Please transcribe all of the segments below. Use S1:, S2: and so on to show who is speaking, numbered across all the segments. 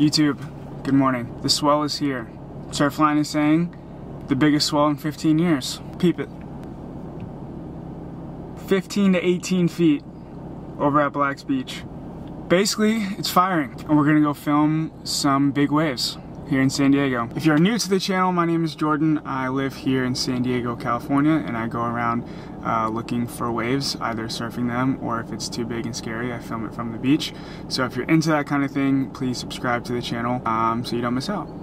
S1: YouTube, good morning. The swell is here. Surfline is saying the biggest swell in 15 years. Peep it. 15 to 18 feet over at Black's Beach. Basically, it's firing, and we're gonna go film some big waves here in San Diego. If you're new to the channel, my name is Jordan. I live here in San Diego, California, and I go around uh, looking for waves, either surfing them or if it's too big and scary, I film it from the beach. So if you're into that kind of thing, please subscribe to the channel um, so you don't miss out.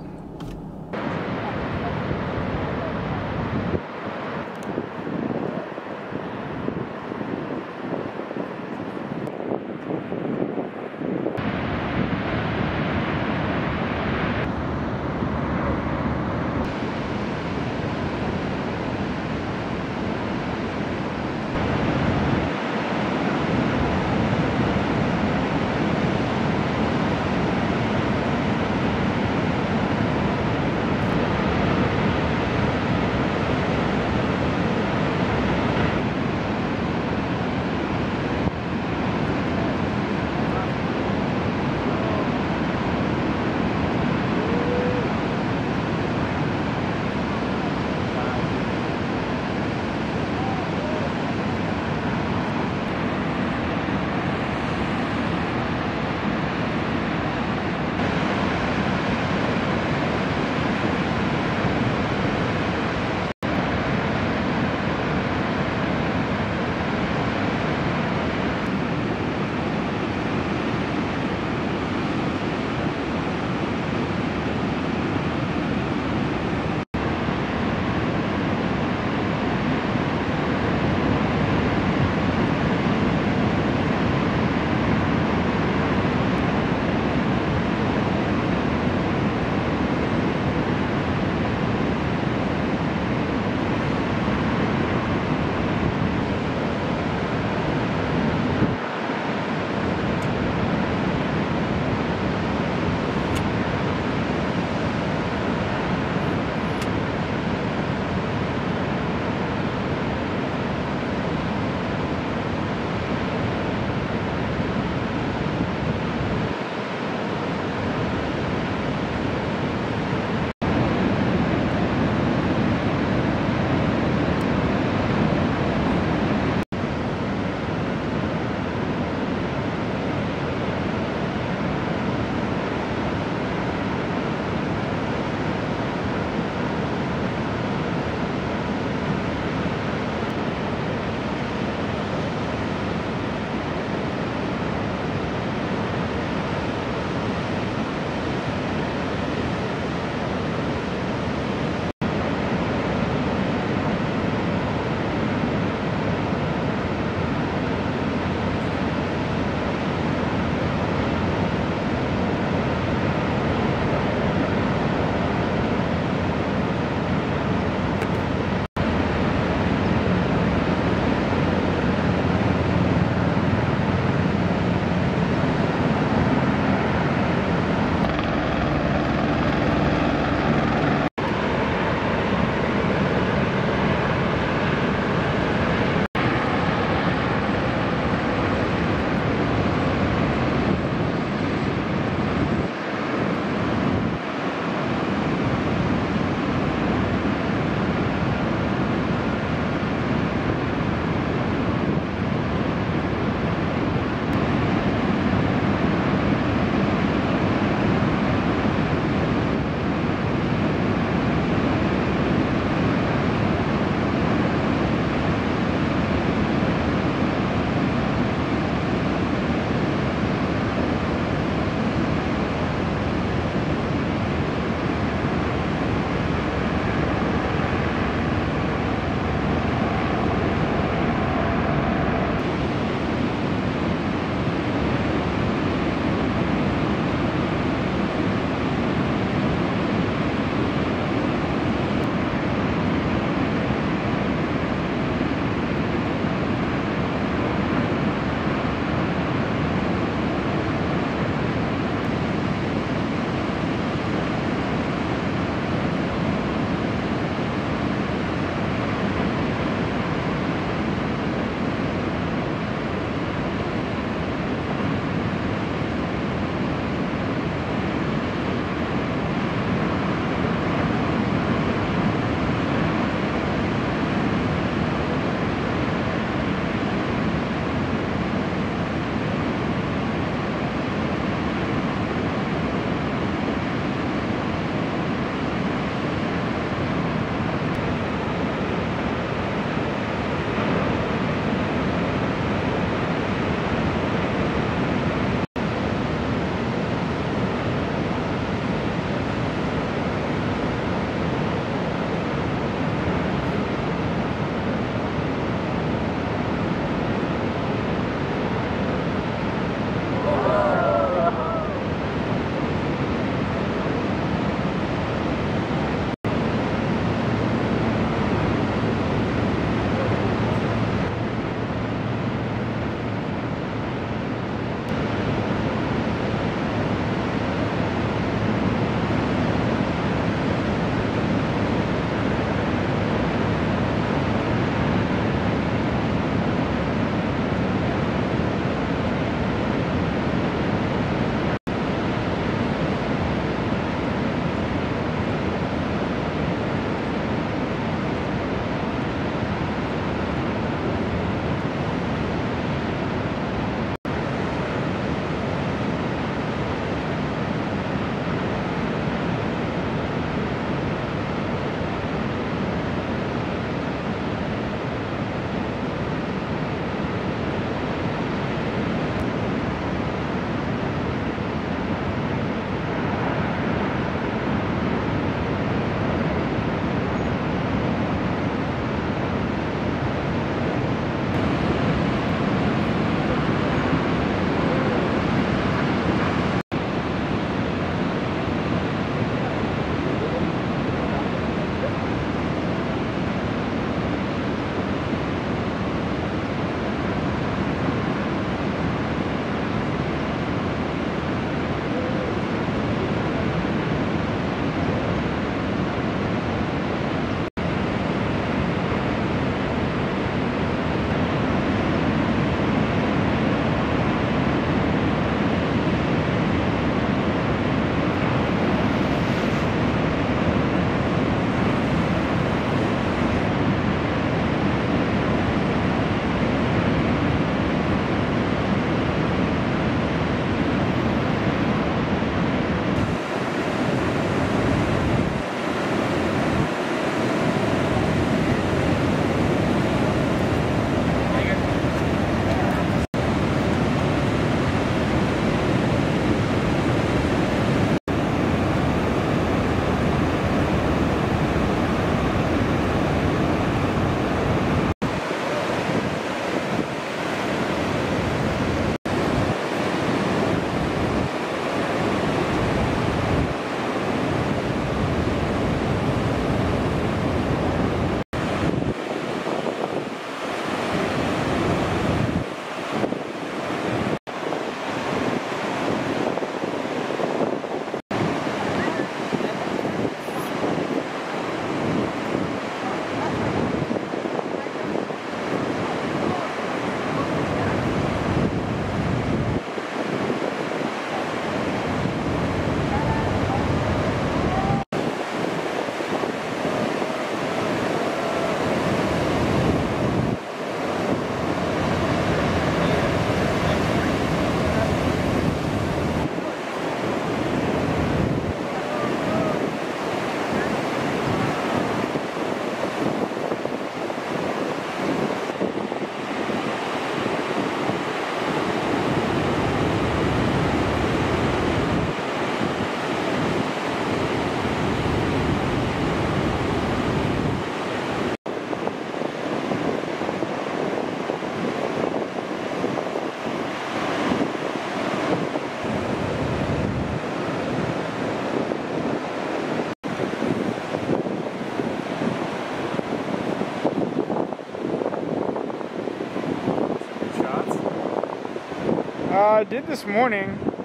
S1: I did this morning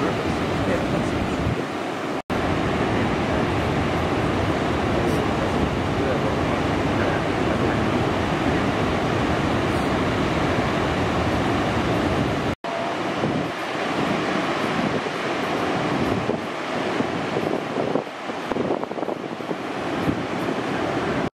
S1: Thank you.